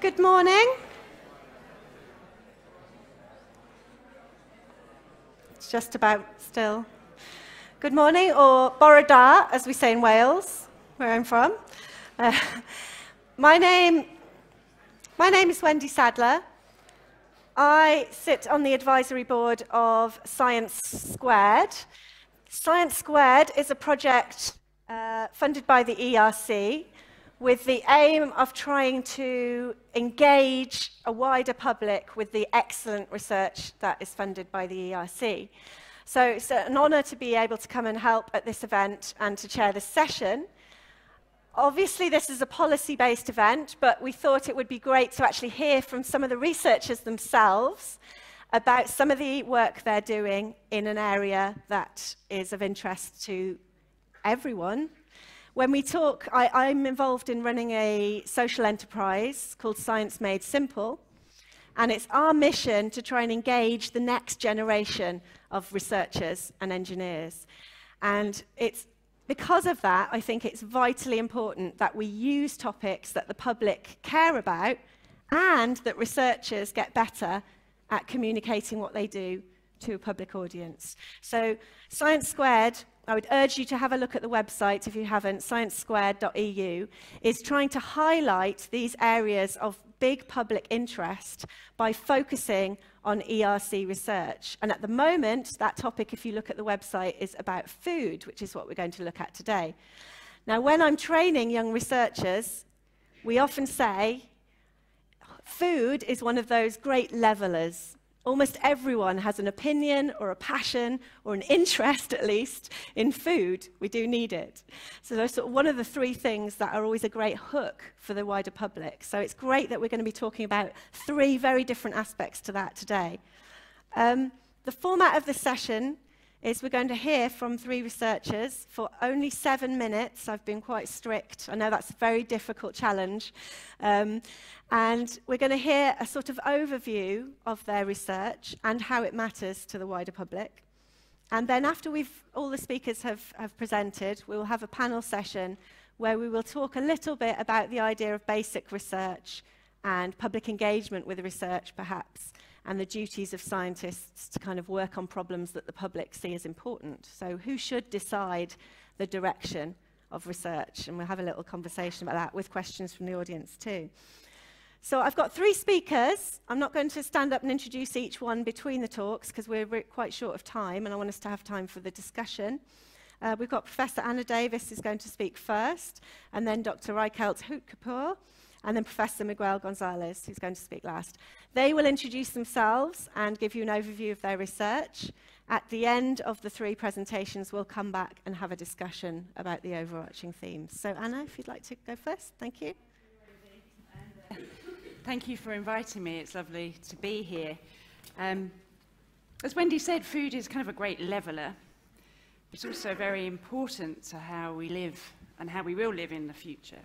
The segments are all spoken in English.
Good morning. It's just about still. Good morning, or bore da, as we say in Wales, where I'm from. Uh, my, name, my name is Wendy Sadler. I sit on the advisory board of Science Squared. Science Squared is a project uh, funded by the ERC with the aim of trying to engage a wider public with the excellent research that is funded by the ERC. So it's an honour to be able to come and help at this event and to chair this session. Obviously, this is a policy-based event, but we thought it would be great to actually hear from some of the researchers themselves about some of the work they're doing in an area that is of interest to everyone, when we talk, I, am involved in running a social enterprise called Science Made Simple, and it's our mission to try and engage the next generation of researchers and engineers. And it's because of that, I think it's vitally important that we use topics that the public care about and that researchers get better at communicating what they do to a public audience. So Science Squared I would urge you to have a look at the website if you haven't, sciencesquared.eu, is trying to highlight these areas of big public interest by focusing on ERC research. And at the moment, that topic, if you look at the website, is about food, which is what we're going to look at today. Now, when I'm training young researchers, we often say food is one of those great levelers. Almost everyone has an opinion or a passion or an interest, at least, in food. We do need it. So that's sort of one of the three things that are always a great hook for the wider public. So it's great that we're going to be talking about three very different aspects to that today. Um, the format of the session is we're going to hear from three researchers for only seven minutes. I've been quite strict. I know that's a very difficult challenge. Um, and we're going to hear a sort of overview of their research and how it matters to the wider public. And then after we've, all the speakers have, have presented, we will have a panel session where we will talk a little bit about the idea of basic research and public engagement with research, perhaps and the duties of scientists to kind of work on problems that the public see as important. So who should decide the direction of research? And we'll have a little conversation about that with questions from the audience too. So I've got three speakers. I'm not going to stand up and introduce each one between the talks because we're quite short of time and I want us to have time for the discussion. Uh, we've got Professor Anna Davies is going to speak first, and then Dr. Riekelt Houtkooper, and then Professor Miguel Gonzalez, who's going to speak last. They will introduce themselves and give you an overview of their research. At the end of the three presentations, we'll come back and have a discussion about the overarching themes. So, Anna, if you'd like to go first, thank you. Thank you for inviting me. It's lovely to be here. Um, as Wendy said, food is kind of a great leveler. It's also very important to how we live and how we will live in the future.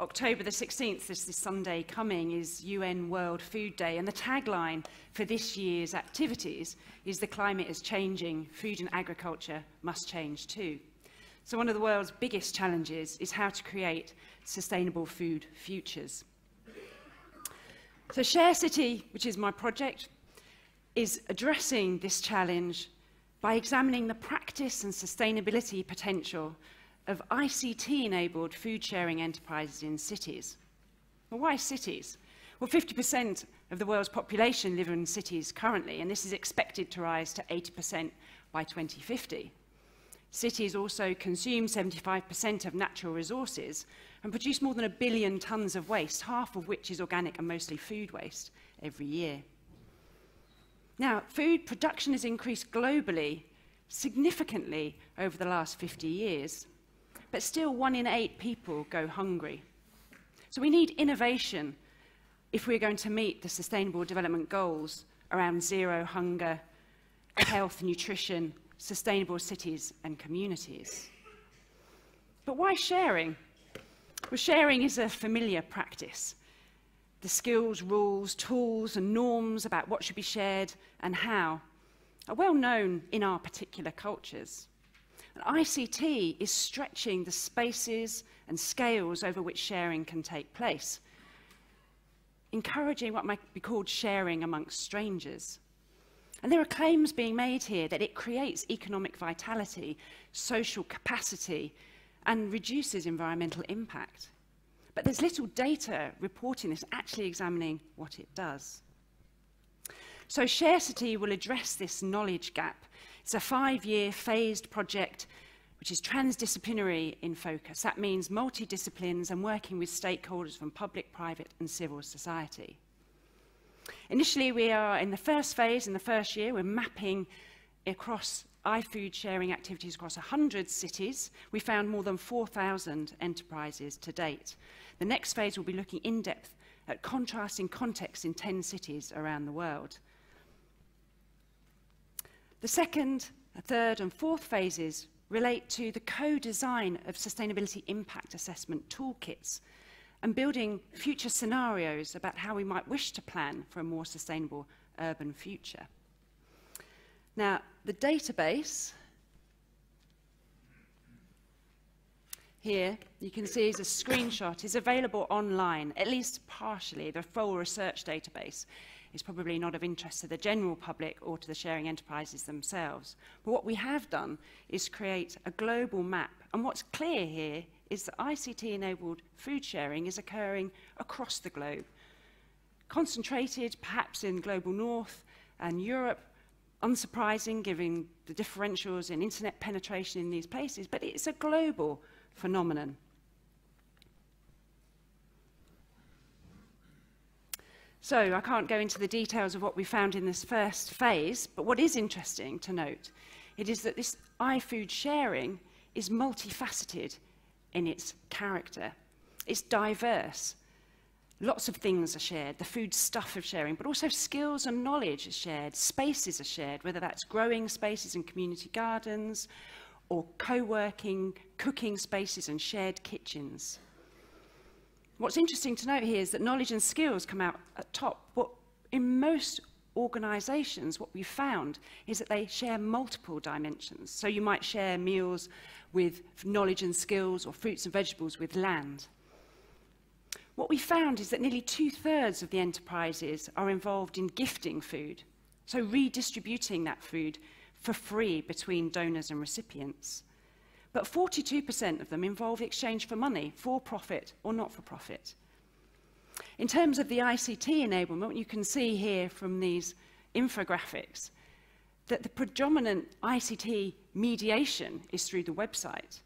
October the 16th, this is Sunday coming, is UN World Food Day, and the tagline for this year's activities is the climate is changing, food and agriculture must change too. So one of the world's biggest challenges is how to create sustainable food futures. So Sharecity, which is my project, is addressing this challenge by examining the practice and sustainability potential of ICT-enabled food-sharing enterprises in cities. Well, why cities? Well, 50% of the world's population live in cities currently, and this is expected to rise to 80% by 2050. Cities also consume 75% of natural resources and produce more than a billion tons of waste, half of which is organic and mostly food waste every year. Now, food production has increased globally significantly over the last 50 years but still one in eight people go hungry. So we need innovation if we're going to meet the Sustainable Development Goals around zero hunger, health, nutrition, sustainable cities and communities. But why sharing? Well, sharing is a familiar practice. The skills, rules, tools and norms about what should be shared and how are well known in our particular cultures. ICT is stretching the spaces and scales over which sharing can take place. encouraging what might be called sharing amongst strangers. And there are claims being made here that it creates economic vitality, social capacity, and reduces environmental impact. But there's little data reporting this, actually examining what it does. So Sharecity will address this knowledge gap. It's a five-year phased project which is transdisciplinary in focus. That means multidisciplines and working with stakeholders from public, private and civil society. Initially, we are in the first phase, in the first year, we're mapping across iFood sharing activities across 100 cities. We found more than 4,000 enterprises to date. The next phase will be looking in depth at contrasting contexts in 10 cities around the world. The second, third and fourth phases relate to the co-design of sustainability impact assessment toolkits and building future scenarios about how we might wish to plan for a more sustainable urban future. Now, the database here, you can see is a screenshot, is available online, at least partially. The full research database is probably not of interest to the general public or to the sharing enterprises themselves. But what we have done is create a global map. And what's clear here is that ICT-enabled food sharing is occurring across the globe. Concentrated perhaps in global north and Europe, unsurprising given the differentials in internet penetration in these places, but it's a global phenomenon. So I can't go into the details of what we found in this first phase, but what is interesting to note it is that this iFood sharing is multifaceted in its character. It's diverse. Lots of things are shared, the food stuff of sharing, but also skills and knowledge are shared, spaces are shared, whether that's growing spaces and community gardens, or co-working, cooking spaces and shared kitchens. What's interesting to note here is that knowledge and skills come out at top, but in most organizations, what we found is that they share multiple dimensions. So you might share meals with knowledge and skills or fruits and vegetables with land. What we found is that nearly two-thirds of the enterprises are involved in gifting food, so redistributing that food for free between donors and recipients. But 42% of them involve exchange for money, for profit or not for profit. In terms of the ICT enablement, you can see here from these infographics that the predominant ICT mediation is through the website.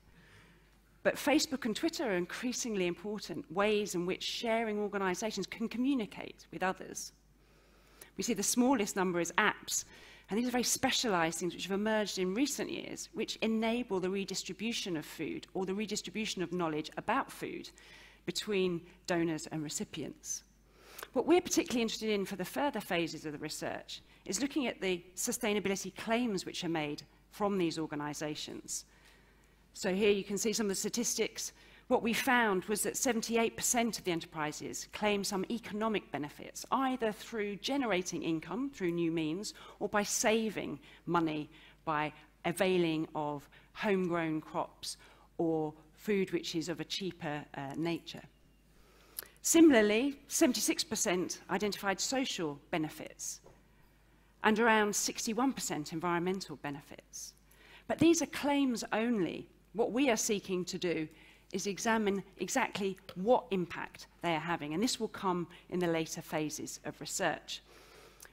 But Facebook and Twitter are increasingly important ways in which sharing organizations can communicate with others. We see the smallest number is apps, and these are very specialized things which have emerged in recent years, which enable the redistribution of food or the redistribution of knowledge about food between donors and recipients. What we're particularly interested in for the further phases of the research is looking at the sustainability claims which are made from these organizations. So here you can see some of the statistics What we found was that 78% of the enterprises claim some economic benefits, either through generating income through new means or by saving money by availing of homegrown crops or food which is of a cheaper uh, nature. Similarly, 76% identified social benefits and around 61% environmental benefits. But these are claims only. What we are seeking to do is examine exactly what impact they are having, and this will come in the later phases of research.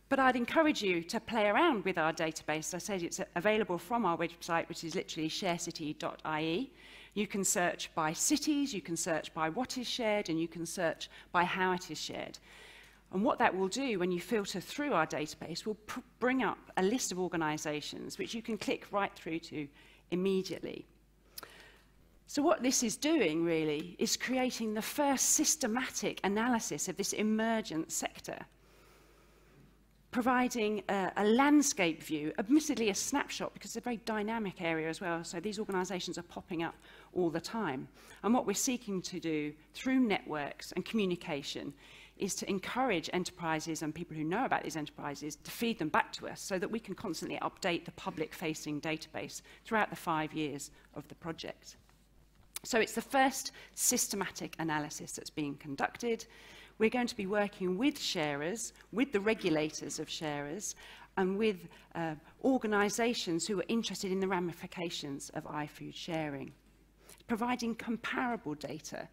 But I'd encourage you to play around with our database. As I said it's available from our website, which is literally sharecity.ie. You can search by cities, you can search by what is shared, and you can search by how it is shared. And what that will do when you filter through our database will bring up a list of organizations which you can click right through to immediately. So what this is doing really is creating the first systematic analysis of this emergent sector, providing a, a landscape view, admittedly a snapshot because it's a very dynamic area as well, so these organisations are popping up all the time. And what we're seeking to do through networks and communication is to encourage enterprises and people who know about these enterprises to feed them back to us so that we can constantly update the public-facing database throughout the five years of the project. So it's the first systematic analysis that's being conducted. we're going to be working with sharers, with the regulators of sharers, and with uh, organisations who are interested in the ramifications of iFood sharing, providing comparable data,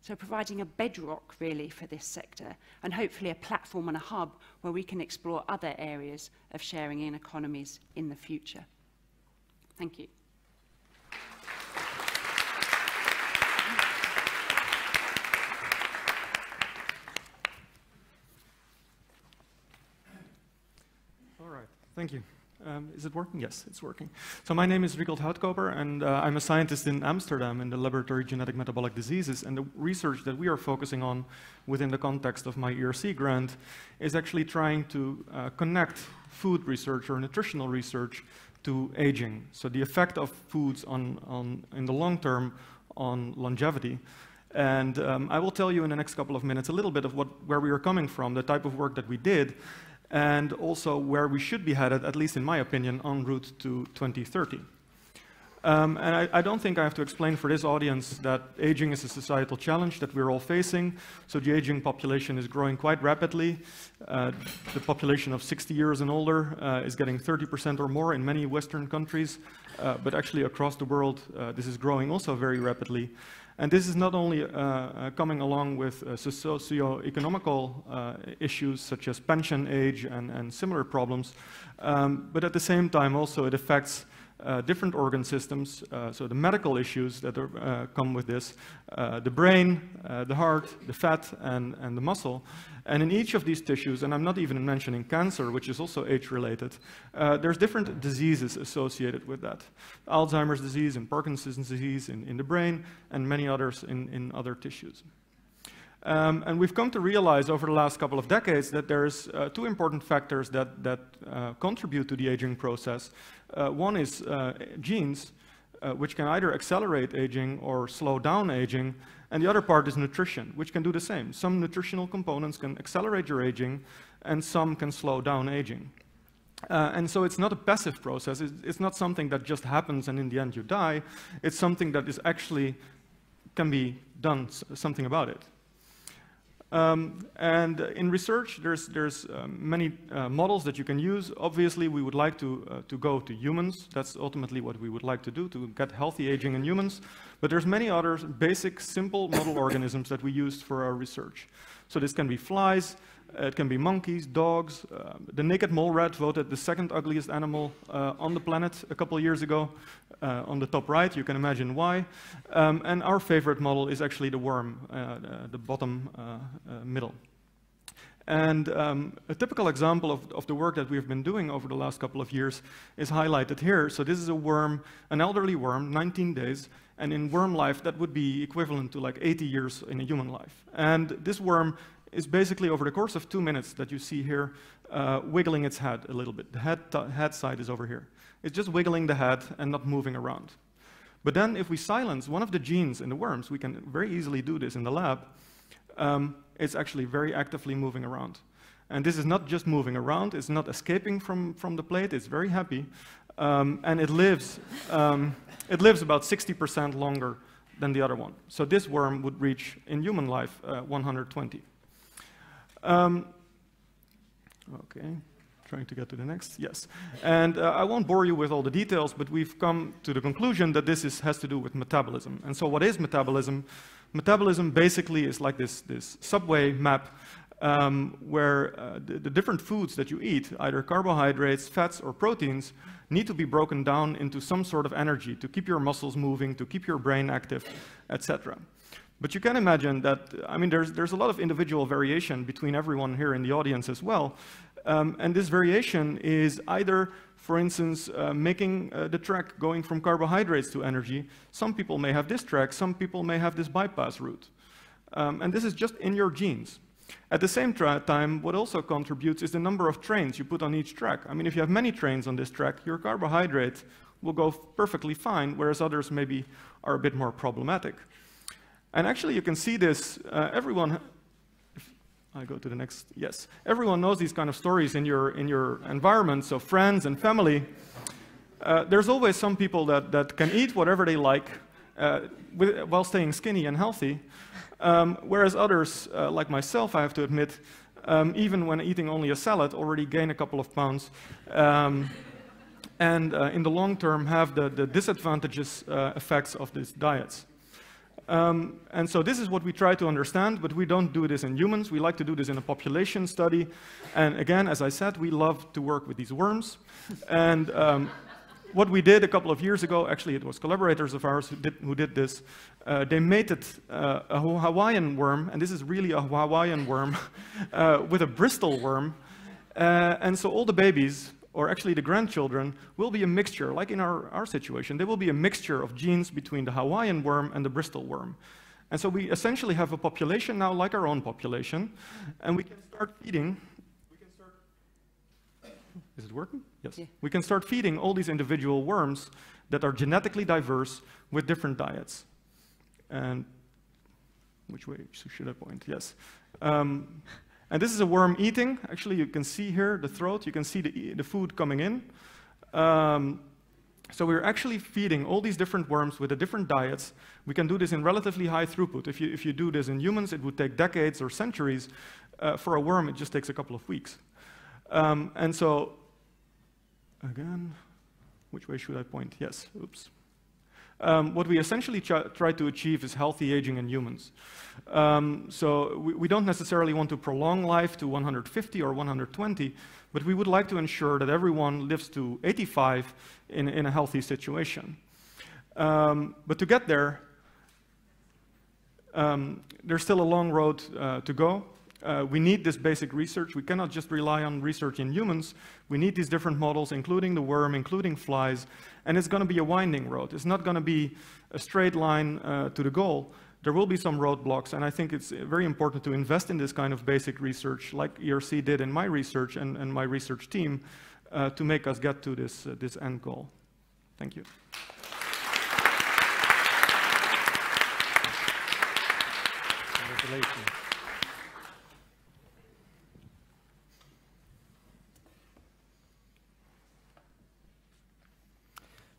so providing a bedrock really for this sector, and hopefully a platform and a hub where we can explore other areas of sharing in economies in the future. Thank you. Thank you. Um, is it working? Yes, it's working. So my name is Riekelt Houtkooper, and uh, I'm a scientist in Amsterdam in the Laboratory Genetic Metabolic Diseases. And the research that we are focusing on within the context of my ERC grant is actually trying to uh, connect food research or nutritional research to aging. So the effect of foods on, on in the long term on longevity. And um, I will tell you in the next couple of minutes a little bit of what, where we are coming from, the type of work that we did, and also where we should be headed, at least in my opinion, en route to 2030. Um, and I, I, don't think I have to explain for this audience that aging is a societal challenge that we're all facing. So the aging population is growing quite rapidly. Uh, the population of 60 years and older uh, is getting 30% or more in many Western countries, uh, but actually across the world, uh, this is growing also very rapidly. And this is not only uh, uh, coming along with uh, socio-economical uh, issues such as pension age and, and similar problems, um, but at the same time also it affects uh, different organ systems, uh, so the medical issues that are, uh, come with this, uh, the brain, uh, the heart, the fat, and, and the muscle. And in each of these tissues, and I'm not even mentioning cancer, which is also age-related, uh, there's different diseases associated with that. Alzheimer's disease and Parkinson's disease in, in the brain, and many others in, in other tissues. Um, and we've come to realize over the last couple of decades that there's uh, two important factors that, that uh, contribute to the aging process. Uh, one is uh, genes, uh, which can either accelerate aging or slow down aging, and the other part is nutrition, which can do the same. Some nutritional components can accelerate your aging, and some can slow down aging. Uh, and so it's not a passive process. It's, it's, not something that just happens and in the end you die. It's something that is actually can be done something about it. Um, and in research, there's, there's uh, many uh, models that you can use. Obviously, we would like to, uh, to go to humans. That's ultimately what we would like to do, to get healthy aging in humans. But there's many other basic, simple model organisms that we use for our research. So this can be flies, it can be monkeys, dogs. Uh, the naked mole rat voted the second ugliest animal uh, on the planet a couple years ago. Uh, on the top right, you can imagine why. Um, and our favorite model is actually the worm, uh, the, the, bottom uh, uh, middle. And um, a typical example of, of, the work that we've been doing over the last couple of years is highlighted here. So this is a worm, an elderly worm, 19 days, and in worm life, that would be equivalent to like 80 years in a human life. And this worm is basically over the course of two minutes that you see here, uh, wiggling its head a little bit. The head, head side is over here. It's just wiggling the head and not moving around. But then if we silence one of the genes in the worms, we can very easily do this in the lab, um, it's actually very actively moving around. And this is not just moving around, it's not escaping from, from the plate, it's very happy. Um, and it lives, um, it lives about 60% longer than the other one. So this worm would reach, in human life, uh, 120. Um, okay, trying to get to the next, yes. And uh, I won't bore you with all the details, but we've come to the conclusion that this is, has to do with metabolism. And so what is metabolism? Metabolism basically is like this, this subway map um, where uh, the, the, different foods that you eat, either carbohydrates, fats, or proteins, need to be broken down into some sort of energy to keep your muscles moving, to keep your brain active, etc. But you can imagine that, I mean, there's, there's a lot of individual variation between everyone here in the audience as well. Um, and this variation is either, for instance, uh, making uh, the track going from carbohydrates to energy. Some people may have this track, some people may have this bypass route. Um, and this is just in your genes. At the same time, what also contributes is the number of trains you put on each track. I mean, if you have many trains on this track, your carbohydrate will go perfectly fine, whereas others maybe are a bit more problematic. And actually, you can see this, uh, everyone, I go to the next, yes, everyone knows these kind of stories in your, in your environment, so friends and family. Uh, there's always some people that, that can eat whatever they like, uh, with, while staying skinny and healthy. Um, whereas others, uh, like myself, I have to admit, um, even when eating only a salad, already gain a couple of pounds. Um, and uh, in the long term, have the, the disadvantageous uh, effects of these diets. Um, and so this is what we try to understand, but we don't do this in humans. We like to do this in a population study. And again, as I said, we love to work with these worms. and um, what we did a couple of years ago, actually it was collaborators of ours who did, who did this, uh, they mated uh, a Hawaiian worm, and this is really a Hawaiian worm, uh, with a Bristol worm. Uh, and so all the babies or actually the grandchildren, will be a mixture, like in our, our situation, they will be a mixture of genes between the Hawaiian worm and the Bristol worm. And so we essentially have a population now like our own population, and we can start feeding. We can start, is it working? Yes. Yeah. We can start feeding all these individual worms that are genetically diverse with different diets. And which way should I point? Yes. Um, and this is a worm eating. Actually, you can see here the throat. You can see the, the food coming in. Um, so we're actually feeding all these different worms with the different diets. We can do this in relatively high throughput. If you, if you do this in humans, it would take decades or centuries. Uh, for a worm, it just takes a couple of weeks. Um, and so, again, which way should I point? Yes, oops. Um, what we essentially try to achieve is healthy aging in humans. Um, so we, we, don't necessarily want to prolong life to 150 or 120, but we would like to ensure that everyone lives to 85 in, in a healthy situation. Um, but to get there, um, there's still a long road uh, to go. Uh, we need this basic research. We cannot just rely on research in humans. We need these different models, including the worm, including flies, and it's going to be a winding road. It's not going to be a straight line uh, to the goal. There will be some roadblocks, and I think it's very important to invest in this kind of basic research, like ERC did in my research and, and my research team, uh, to make us get to this, uh, this end goal. Thank you. Congratulations.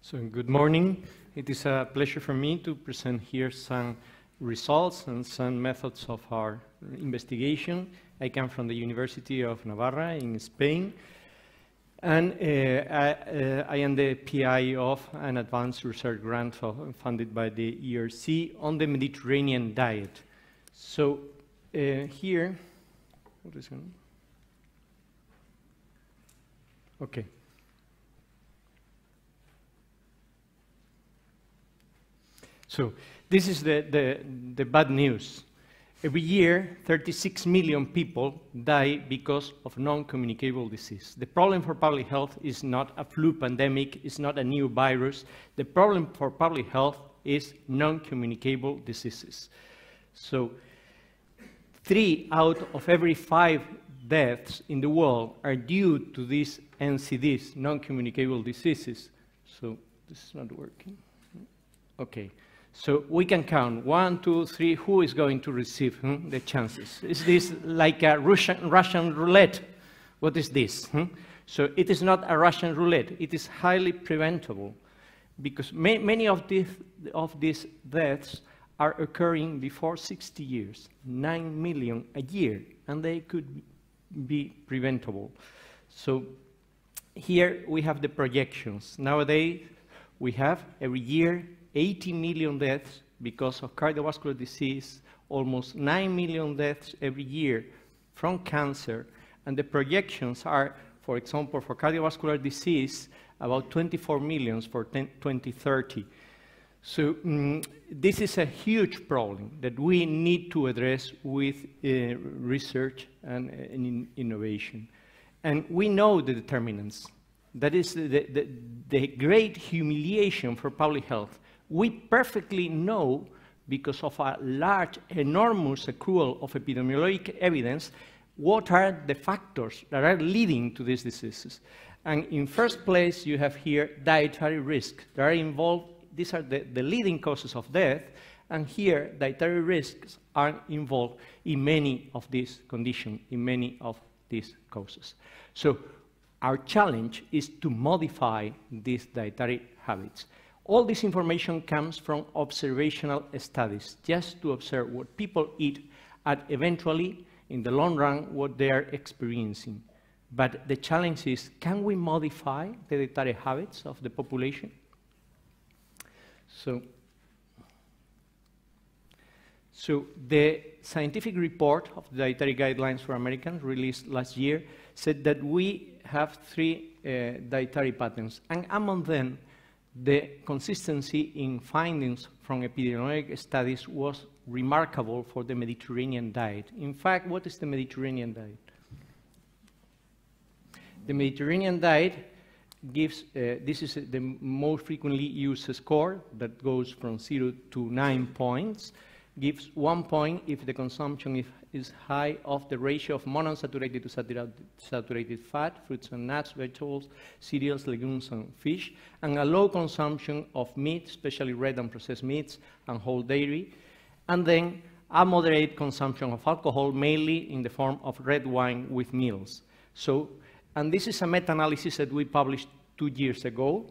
So good morning. It is a pleasure for me to present here some results and some methods of our investigation. I come from the University of Navarra in Spain, and uh, I, uh, I, am the PI of an advanced research grant funded by the ERC on the Mediterranean diet. So uh, here, what is going Okay. So this is the, the, the bad news. Every year, 36 million people die because of non-communicable disease. The problem for public health is not a flu pandemic, it's not a new virus. The problem for public health is non-communicable diseases. So three out of every five deaths in the world are due to these NCDs, non-communicable diseases. So this is not working. Okay. So we can count one, two, three, who is going to receive hmm, the chances? Is this like a Russian, Russian roulette? What is this? Hmm? So it is not a Russian roulette. It is highly preventable because ma many of these, of these deaths are occurring before 60 years, 9 million a year, and they could be preventable. So here we have the projections. Nowadays, we have every year 80 million deaths because of cardiovascular disease, almost 9 million deaths every year from cancer, and the projections are, for example, for cardiovascular disease, about 24 millions for 10, 2030. So um, this is a huge problem that we need to address with uh, research and, uh, and in innovation. And we know the determinants. That is the, the, the great humiliation for public health we perfectly know, because of a large, enormous accrual of epidemiologic evidence, what are the factors that are leading to these diseases. And in first place, you have here dietary risk. They are involved, these are the, the leading causes of death, and here dietary risks are involved in many of these conditions, in many of these causes. So our challenge is to modify these dietary habits. All this information comes from observational studies, just to observe what people eat and eventually, in the long run, what they are experiencing. But the challenge is, can we modify the dietary habits of the population? So, so the scientific report of the dietary guidelines for Americans released last year said that we have three uh, dietary patterns, and among them, the consistency in findings from epidemiologic studies was remarkable for the Mediterranean diet. In fact, what is the Mediterranean diet? The Mediterranean diet gives, uh, this is the most frequently used score that goes from zero to nine points, gives one point if the consumption is high of the ratio of monounsaturated to saturated fat, fruits and nuts, vegetables, cereals, legumes, and fish, and a low consumption of meat, especially red and processed meats, and whole dairy, and then a moderate consumption of alcohol, mainly in the form of red wine with meals. So, and this is a meta-analysis that we published two years ago.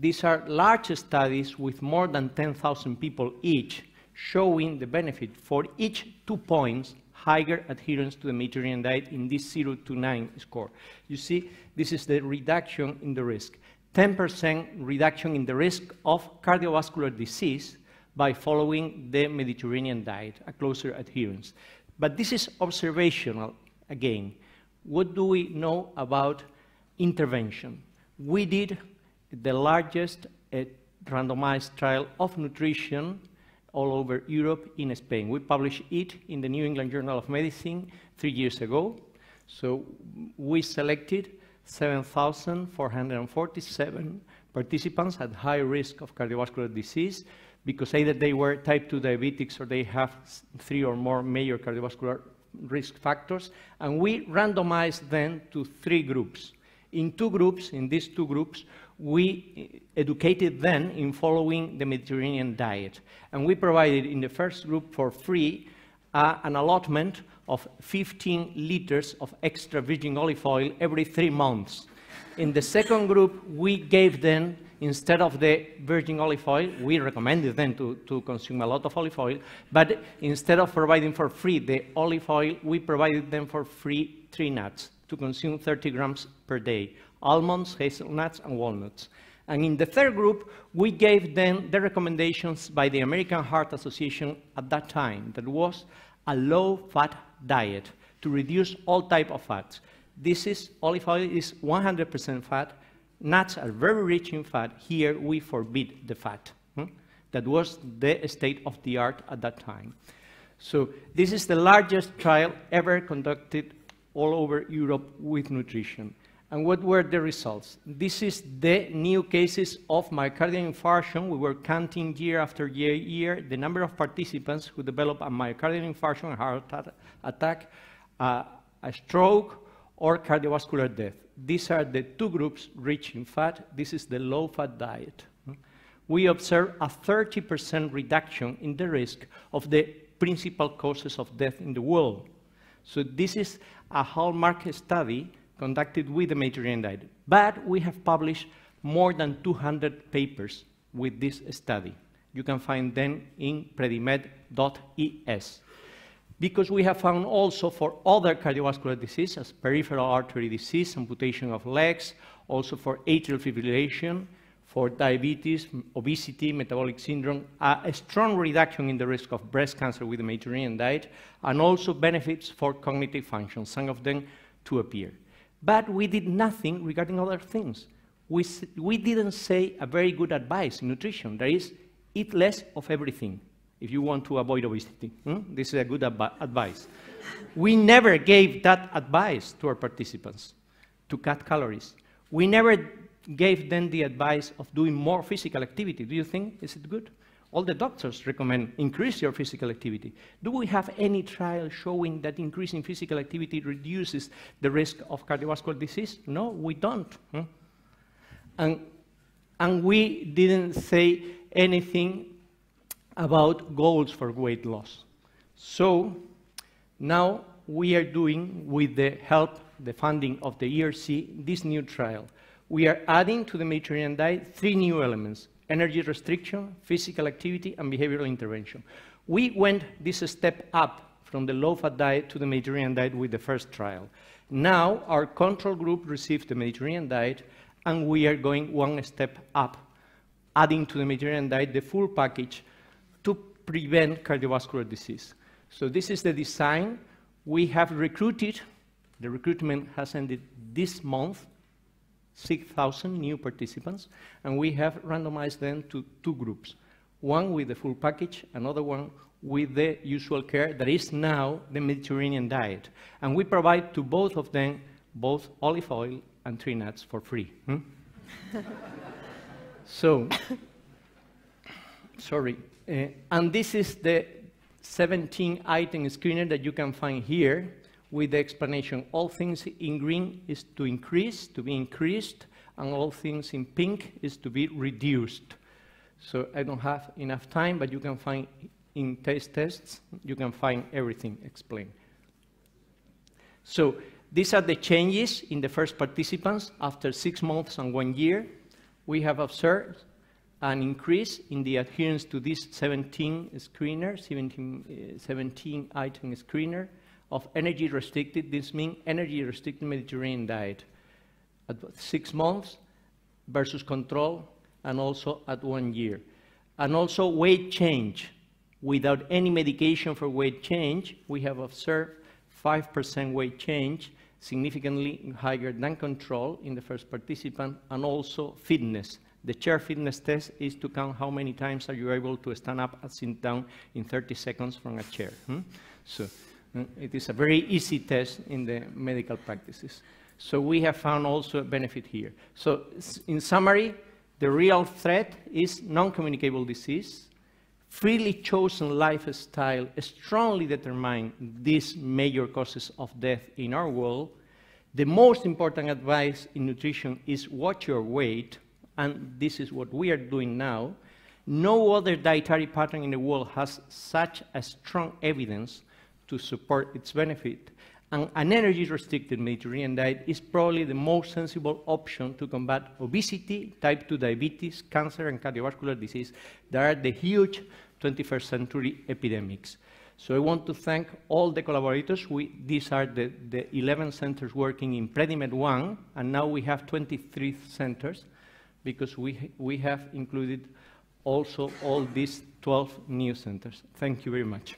These are large studies with more than 10,000 people each, showing the benefit for each two points higher adherence to the Mediterranean diet in this 0 to 9 score. You see, this is the reduction in the risk. 10% reduction in the risk of cardiovascular disease by following the Mediterranean diet, a closer adherence. But this is observational again. What do we know about intervention? We did the largest uh, randomized trial of nutrition all over Europe in Spain. We published it in the New England Journal of Medicine three years ago. So we selected 7,447 participants at high risk of cardiovascular disease because either they were type 2 diabetics or they have three or more major cardiovascular risk factors. And we randomized them to three groups. In two groups, in these two groups, we educated them in following the Mediterranean diet. And we provided in the first group for free uh, an allotment of 15 liters of extra virgin olive oil every three months. In the second group, we gave them, instead of the virgin olive oil, we recommended them to, to consume a lot of olive oil, but instead of providing for free the olive oil, we provided them for free tree nuts to consume 30 grams per day almonds, hazelnuts, and walnuts. And in the third group, we gave them the recommendations by the American Heart Association at that time, that was a low-fat diet to reduce all type of fats. This is, olive oil is 100% fat. Nuts are very rich in fat. Here, we forbid the fat. Hmm? That was the state of the art at that time. So this is the largest trial ever conducted all over Europe with nutrition. And what were the results? This is the new cases of myocardial infarction. We were counting year after year, year the number of participants who developed a myocardial infarction, a heart attack, uh, a stroke, or cardiovascular death. These are the two groups rich in fat. This is the low-fat diet. We observe a 30% reduction in the risk of the principal causes of death in the world. So this is a hallmark study conducted with the Mediterranean diet. But we have published more than 200 papers with this study. You can find them in predimed.es. Because we have found also for other cardiovascular diseases, as peripheral artery disease, amputation of legs, also for atrial fibrillation, for diabetes, obesity, metabolic syndrome, a strong reduction in the risk of breast cancer with the Mediterranean diet, and also benefits for cognitive function, some of them to appear. But we did nothing regarding other things. We, we didn't say a very good advice in nutrition. That is, eat less of everything if you want to avoid obesity. Hmm? This is a good advice. we never gave that advice to our participants to cut calories. We never gave them the advice of doing more physical activity. Do you think, is it good? all the doctors recommend increase your physical activity. Do we have any trial showing that increasing physical activity reduces the risk of cardiovascular disease? No, we don't. Hmm? And, and we didn't say anything about goals for weight loss. So now we are doing, with the help, the funding of the ERC, this new trial. We are adding to the Mediterranean diet three new elements energy restriction, physical activity, and behavioral intervention. We went this step up from the low-fat diet to the Mediterranean diet with the first trial. Now, our control group received the Mediterranean diet, and we are going one step up, adding to the Mediterranean diet the full package to prevent cardiovascular disease. So this is the design. We have recruited, the recruitment has ended this month, 6,000 new participants, and we have randomized them to two groups, one with the full package, another one with the usual care that is now the Mediterranean diet. And we provide to both of them both olive oil and tree nuts for free. Hmm? so, sorry. Uh, and this is the 17 item screener that you can find here with the explanation. All things in green is to increase, to be increased, and all things in pink is to be reduced. So I don't have enough time, but you can find in taste tests, you can find everything explained. So these are the changes in the first participants after six months and one year. We have observed an increase in the adherence to this 17 screener, 17, uh, 17 item screener, of energy restricted, this means energy restricted Mediterranean diet at six months versus control and also at one year. And also weight change. Without any medication for weight change, we have observed 5% weight change, significantly higher than control in the first participant, and also fitness. The chair fitness test is to count how many times are you able to stand up and sit down in 30 seconds from a chair. Hmm? So Mm, it is a very easy test in the medical practices. So we have found also a benefit here. So in summary, the real threat is non-communicable disease. Freely chosen lifestyle strongly determine these major causes of death in our world. The most important advice in nutrition is watch your weight, and this is what we are doing now. No other dietary pattern in the world has such a strong evidence to support its benefit. And an energy-restricted Mediterranean diet is probably the most sensible option to combat obesity, type 2 diabetes, cancer, and cardiovascular disease that are the huge 21st century epidemics. So I want to thank all the collaborators. We, these are the, the 11 centers working in Predimed 1, and now we have 23 centers because we, we have included also all these 12 new centers. Thank you very much.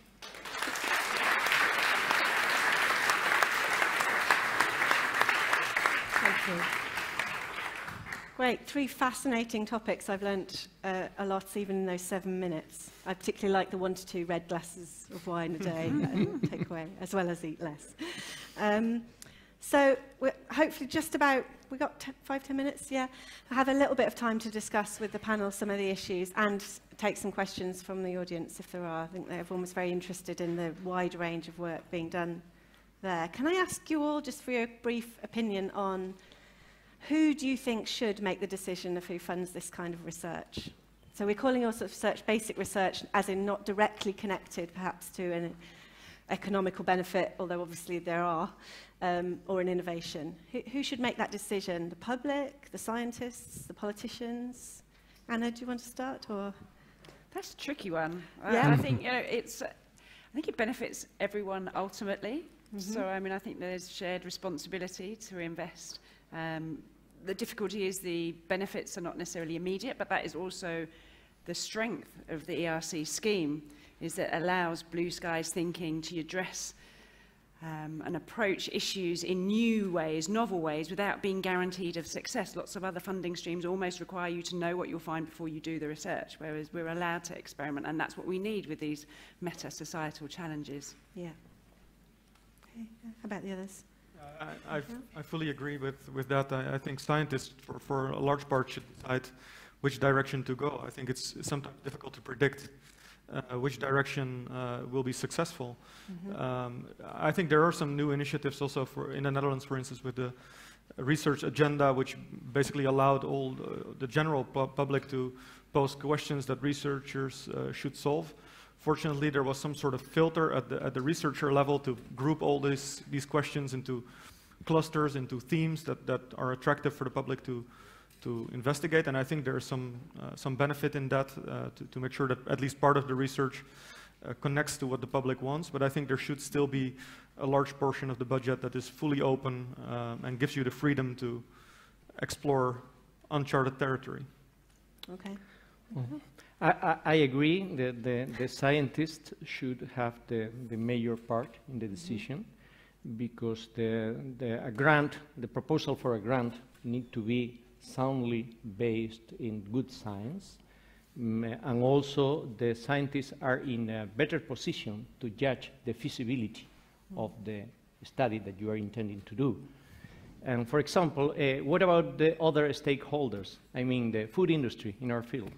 Great, three fascinating topics I've learnt uh, a lot even in those seven minutes. I particularly like the one to two red glasses of wine a day take away, as well as eat less. Um, so we're hopefully just about, we got five, ten minutes, yeah? I have a little bit of time to discuss with the panel some of the issues and take some questions from the audience if there are. I think everyone was very interested in the wide range of work being done there. Can I ask you all just for your brief opinion on who do you think should make the decision of who funds this kind of research? So we're calling our sort of research basic research, as in not directly connected perhaps to an economical benefit, although obviously there are, um, or an innovation. Who, who should make that decision? The public, the scientists, the politicians? Anna, do you want to start? Or? That's a tricky one. Yeah. Uh, I think you know it's. Uh, I think it benefits everyone ultimately. Mm -hmm. So I mean, I think there's shared responsibility to invest um, the difficulty is the benefits are not necessarily immediate, but that is also the strength of the ERC scheme, is that it allows blue skies thinking to address um, and approach issues in new ways, novel ways, without being guaranteed of success. Lots of other funding streams almost require you to know what you'll find before you do the research, whereas we're allowed to experiment, and that's what we need with these meta-societal challenges. Yeah. Okay. How about the others? I, I, fully agree with, with that. I, I think scientists, for, for a large part, should decide which direction to go. I think it's sometimes difficult to predict uh, which direction uh, will be successful. Mm -hmm. um, I think there are some new initiatives also for in the Netherlands, for instance, with the research agenda, which basically allowed all the, the general pu public to pose questions that researchers uh, should solve. Fortunately, there was some sort of filter at the, at the researcher level to group all this, these questions into clusters, into themes that, that are attractive for the public to, to investigate, and I think there's some, uh, some benefit in that uh, to, to make sure that at least part of the research uh, connects to what the public wants, but I think there should still be a large portion of the budget that is fully open um, and gives you the freedom to explore uncharted territory. Okay. Mm-hmm. I, I, I, agree that the, the scientists should have the, the major part in the decision mm because the, the, a grant, the proposal for a grant need to be soundly based in good science and also the scientists are in a better position to judge the feasibility mm of the study that you are intending to do. And for example, uh, what about the other stakeholders? I mean, the food industry in our field.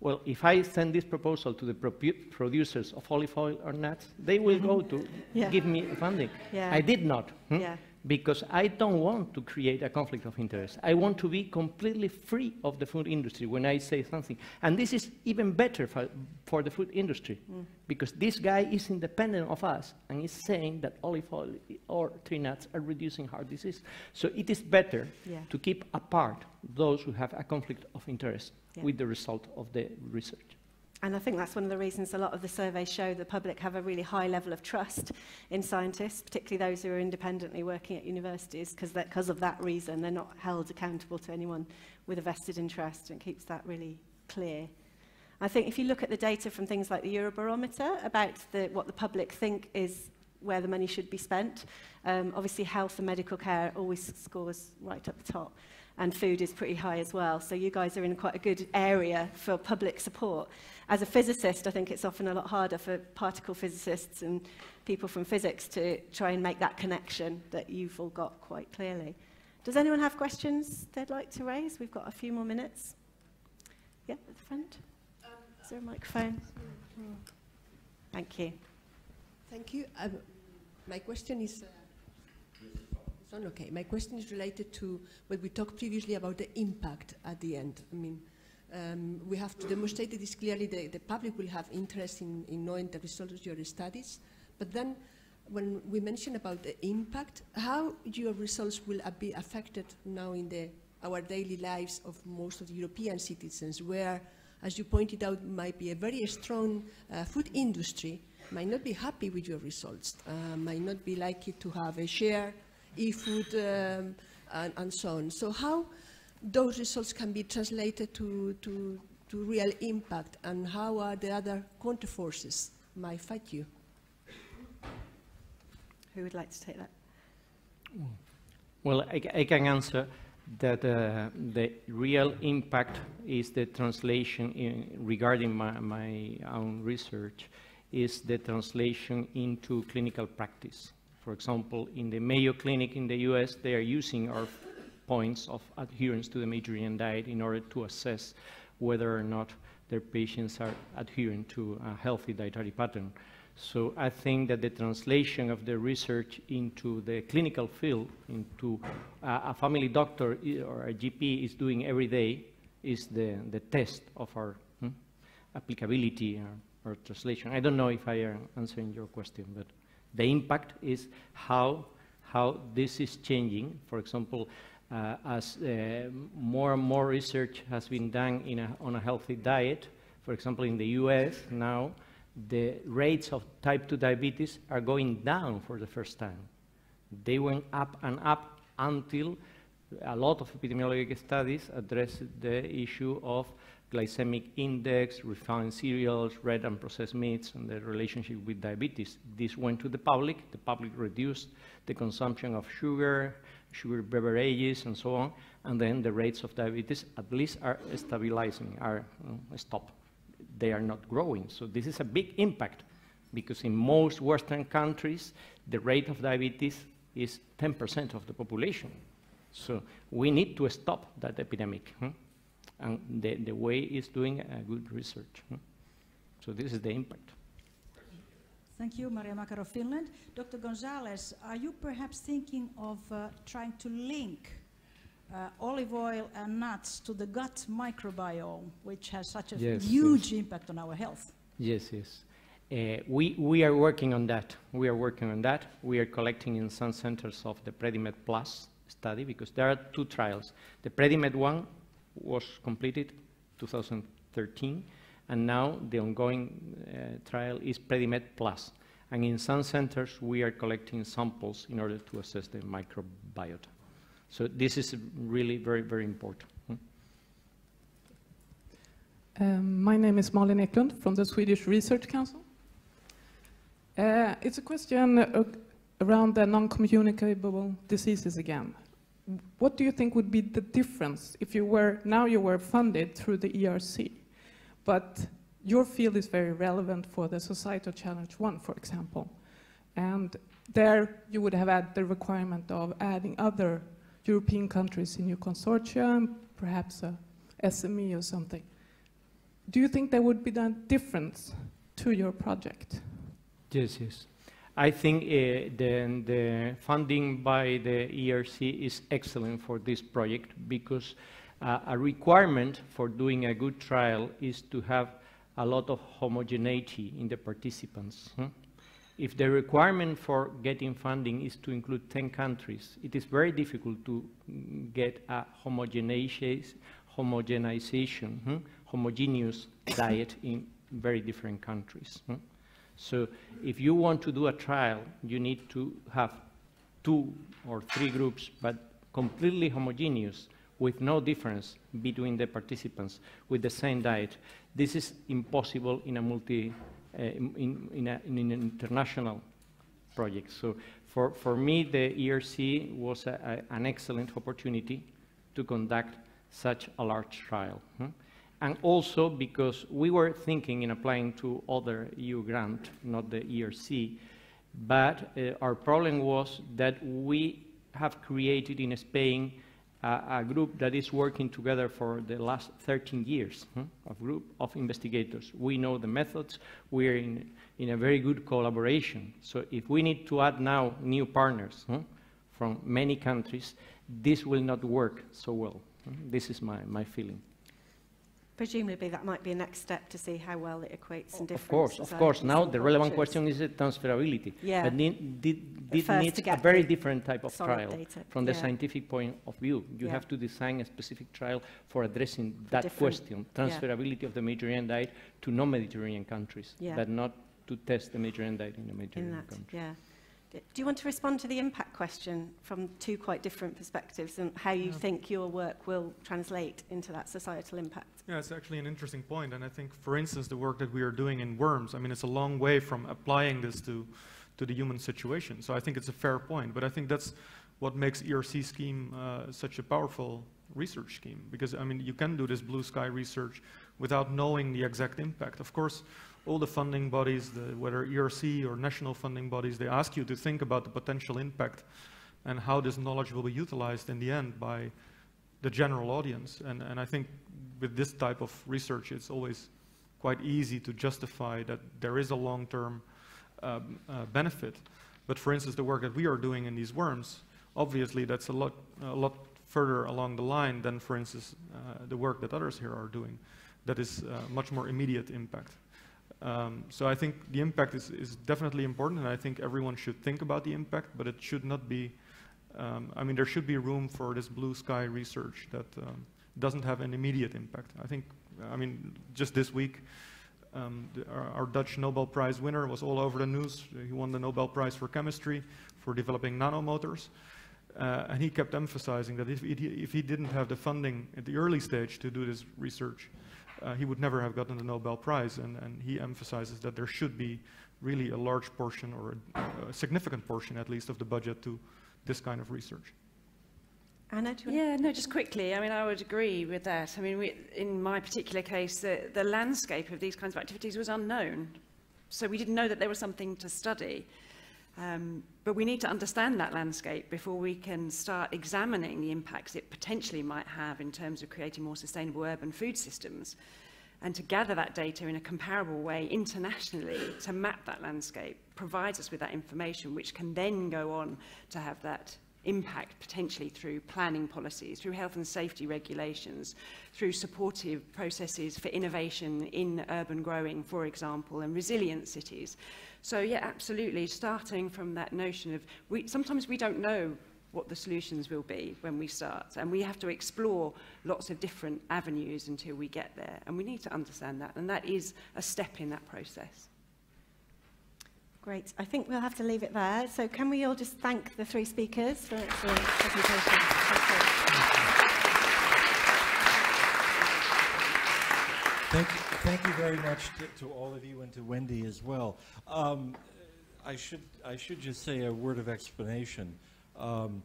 Well, if I send this proposal to the producers of olive oil or nuts, they will go to yeah. give me funding. Yeah. I did not. Hmm? Yeah because I don't want to create a conflict of interest. I want to be completely free of the food industry when I say something. And this is even better for, for the food industry mm. because this guy is independent of us and is saying that olive oil or tree nuts are reducing heart disease. So it is better yeah. to keep apart those who have a conflict of interest yeah. with the result of the research. And I think that's one of the reasons a lot of the surveys show the public have a really high level of trust in scientists, particularly those who are independently working at universities, because because of that reason they're not held accountable to anyone with a vested interest and keeps that really clear. I think if you look at the data from things like the Eurobarometer about the, what the public think is where the money should be spent, um, obviously health and medical care always scores right up the top. And food is pretty high as well. So you guys are in quite a good area for public support. As a physicist, I think it's often a lot harder for particle physicists and people from physics to try and make that connection that you've all got quite clearly. Does anyone have questions they'd like to raise? We've got a few more minutes. Yeah, at the front. Is there a microphone? Thank you. Thank you. Um, my question is... Uh, Okay. My question is related to what we talked previously about the impact at the end. I mean, um, we have to demonstrate this clearly the, the public will have interest in, in knowing the results of your studies. But then when we mention about the impact, how your results will be affected now in the, our daily lives of most of the European citizens, where, as you pointed out, might be a very strong uh, food industry, might not be happy with your results, uh, might not be likely to have a share e-food um, and, and, so on. So how those results can be translated to, to, to real impact and how are the other counterforces might fight you? Who would like to take that? Well, I, I can answer that uh, the real impact is the translation in, regarding my, my own research is the translation into clinical practice. For example, in the Mayo Clinic in the US, they are using our points of adherence to the Mediterranean diet in order to assess whether or not their patients are adhering to a healthy dietary pattern. So I think that the translation of the research into the clinical field, into uh, a family doctor or a GP is doing every day, is the, the test of our hmm, applicability or, or translation. I don't know if I am answering your question, but. The impact is how, how this is changing. For example, uh, as uh, more and more research has been done a, on a healthy diet, for example, in the US now, the rates of type 2 diabetes are going down for the first time. They went up and up until a lot of epidemiologic studies addressed the issue of glycemic index, refined cereals, red and processed meats, and the relationship with diabetes. This went to the public. The public reduced the consumption of sugar, sugar beverages, and so on, and then the rates of diabetes at least are stabilizing, are uh, stopped. They are not growing. So this is a big impact because in most Western countries, the rate of diabetes is 10% of the population. So we need to stop that epidemic. Hmm? And the, the way is doing a good research. So this is the impact. Thank you, Maria Makarov, Finland. Dr. Gonzalez, are you perhaps thinking of uh, trying to link uh, olive oil and nuts to the gut microbiome, which has such a yes, huge yes. impact on our health? Yes, yes. Uh, we, we are working on that. We are working on that. We are collecting in some centers of the Predimed Plus study because there are two trials. The PREDIMED one was completed 2013, and now the ongoing uh, trial is PREDIMED Plus. And in some centers, we are collecting samples in order to assess the microbiota. So this is really very, very important. Hmm? Um, my name is Malin Eklund from the Swedish Research Council. Uh, it's a question uh, around the non-communicable diseases again. What do you think would be the difference if you were, now you were funded through the ERC, but your field is very relevant for the Societal Challenge 1, for example, and there you would have had the requirement of adding other European countries in your consortium, perhaps a SME or something. Do you think there would be a difference to your project? Yes, yes. I think uh, the, the, funding by the ERC is excellent for this project because uh, a requirement for doing a good trial is to have a lot of homogeneity in the participants. Hmm? If the requirement for getting funding is to include 10 countries, it is very difficult to get a homogenization, hmm? homogeneous diet in very different countries. Hmm? So if you want to do a trial, you need to have two or three groups, but completely homogeneous with no difference between the participants with the same diet. This is impossible in a multi, uh, in, in, a, in, an international project. So for, for me, the ERC was a, a, an excellent opportunity to conduct such a large trial. Hmm? And also because we were thinking in applying to other EU grant, not the ERC, but uh, our problem was that we have created in Spain a, a, group that is working together for the last 13 years, huh, a group of investigators. We know the methods, we're in, in a very good collaboration. So if we need to add now new partners huh, from many countries, this will not work so well. This is my, my feeling. Presumably that might be a next step to see how well it equates in different Of course, of course. Now the relevant question is the transferability. Yeah. But need, did, did needs a very different type of trial data. from the yeah. scientific point of view. You yeah. have to design a specific trial for addressing that question, transferability yeah. of the Mediterranean diet to non-Mediterranean countries, but not to test the Mediterranean diet in the Mediterranean in that, country. Yeah. Do you want to respond to the impact question from two quite different perspectives and how you yeah. think your work will translate into that societal impact? Yeah, it's actually an interesting point. And I think, for instance, the work that we are doing in worms, I mean, it's a long way from applying this to, to the human situation. So I think it's a fair point. But I think that's what makes ERC scheme uh, such a powerful research scheme. Because, I mean, you can do this blue sky research without knowing the exact impact. Of course, all the funding bodies, the, whether ERC or national funding bodies, they ask you to think about the potential impact and how this knowledge will be utilized in the end by the general audience. And, and I think with this type of research, it's always quite easy to justify that there is a long-term um, uh, benefit. But for instance, the work that we are doing in these worms, obviously that's a lot, a lot further along the line than, for instance, uh, the work that others here are doing. That is uh, much more immediate impact. Um, so I think the impact is, is definitely important, and I think everyone should think about the impact, but it should not be, um, I mean, there should be room for this blue sky research that um, doesn't have an immediate impact. I think, I mean, just this week, um, the, our, our, Dutch Nobel Prize winner was all over the news. He won the Nobel Prize for chemistry for developing nanomotors. Uh, and he kept emphasizing that if if he didn't have the funding at the early stage to do this research, uh, he would never have gotten the Nobel Prize. And, and, he emphasizes that there should be really a large portion, or a, a, significant portion at least, of the budget to this kind of research. Anna, yeah, no, just quickly. I mean, I would agree with that. I mean, we, in my particular case, the, the landscape of these kinds of activities was unknown. So we didn't know that there was something to study. Um, but we need to understand that landscape before we can start examining the impacts it potentially might have in terms of creating more sustainable urban food systems. And to gather that data in a comparable way internationally to map that landscape provides us with that information which can then go on to have that impact potentially through planning policies, through health and safety regulations, through supportive processes for innovation in urban growing, for example, and resilient cities. So yeah, absolutely, starting from that notion of, we, sometimes we don't know what the solutions will be when we start. And we have to explore lots of different avenues until we get there. And we need to understand that. And that is a step in that process. Great. I think we'll have to leave it there. So can we all just thank the three speakers for excellent presentations? Thank you, thank you very much to, to all of you and to Wendy as well. Um, I should I should just say a word of explanation. Um,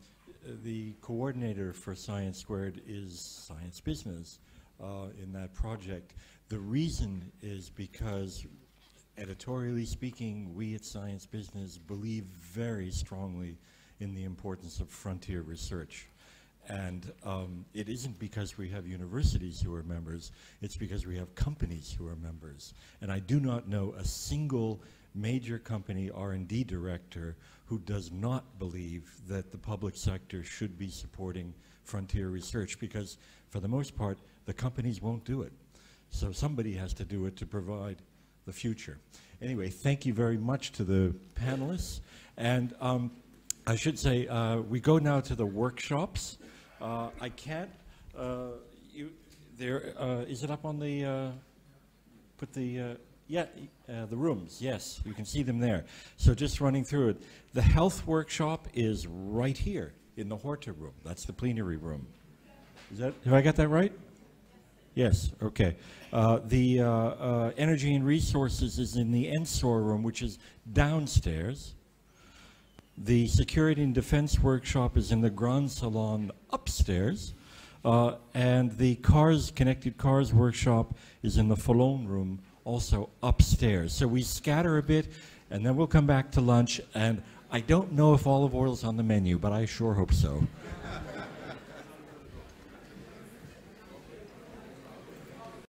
the coordinator for Science Squared is Science Business uh, in that project. The reason is because, editorially speaking, we at Science Business believe very strongly in the importance of frontier research. And um, it isn't because we have universities who are members, it's because we have companies who are members. And I do not know a single major company R&D director who does not believe that the public sector should be supporting frontier research because for the most part, the companies won't do it. So somebody has to do it to provide the future. Anyway, thank you very much to the panelists. And um, I should say, uh, we go now to the workshops. Uh, I can't, uh, you, there, uh, is it up on the, uh, put the, uh, yeah, the rooms, yes, you can see them there. So just running through it. The health workshop is right here in the Horta room. That's the plenary room. Is that, have I got that right? Yes, okay. Uh, the uh, uh, energy and resources is in the ENSOR room, which is downstairs. The security and defense workshop is in the Grand Salon upstairs. Uh, and the cars, connected cars workshop is in the Falone room, also upstairs. So we scatter a bit, and then we'll come back to lunch. And I don't know if olive oil is on the menu, but I sure hope so.